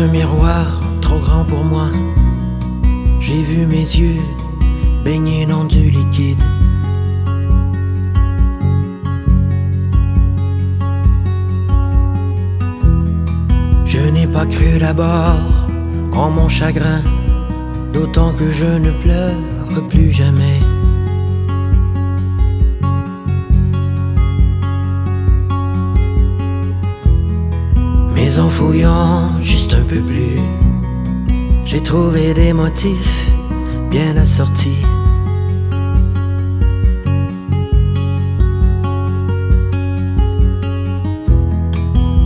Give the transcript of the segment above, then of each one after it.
miroir trop grand pour moi, j'ai vu mes yeux baignés dans du liquide. Je n'ai pas cru d'abord en mon chagrin, d'autant que je ne pleure plus jamais. En fouillant juste un peu plus, j'ai trouvé des motifs bien assortis.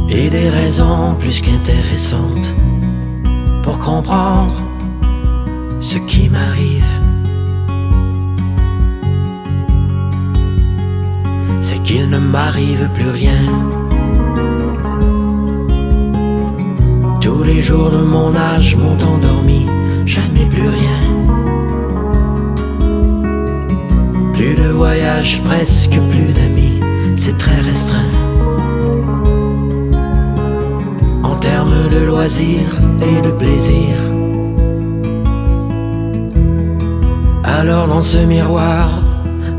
Et des raisons plus qu'intéressantes pour comprendre ce qui m'arrive. C'est qu'il ne m'arrive plus rien. Tous les jours de mon âge m'ont endormi, jamais plus rien. Plus de voyages, presque plus d'amis, c'est très restreint. En termes de loisirs et de plaisir. Alors dans ce miroir,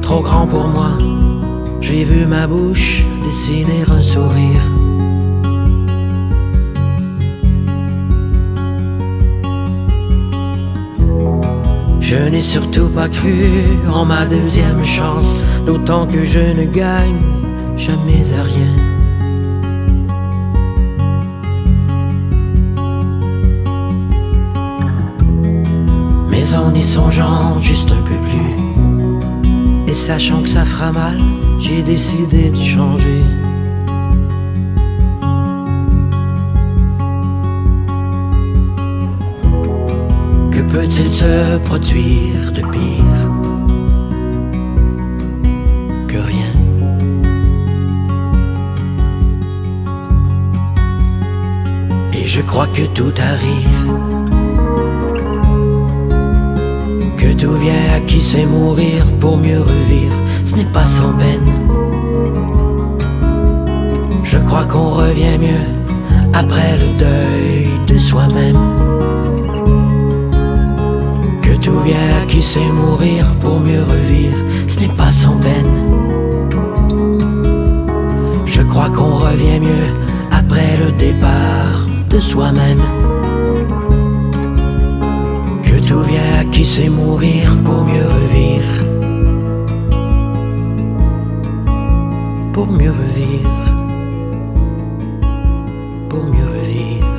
trop grand pour moi, j'ai vu ma bouche dessiner un sourire. Je n'ai surtout pas cru en ma deuxième chance, d'autant que je ne gagne jamais à rien. Mais en y songeant juste un peu plus, et sachant que ça fera mal, j'ai décidé de changer. Peut-il se produire de pire que rien? Et je crois que tout arrive, que tout vient à qui sait mourir pour mieux revivre, ce n'est pas sans peine. Je crois qu'on revient mieux après le deuil de soi-même qui sait mourir pour mieux revivre, ce n'est pas sans peine. Je crois qu'on revient mieux après le départ de soi-même. Que tout vient à qui sait mourir pour mieux revivre. Pour mieux revivre. Pour mieux revivre.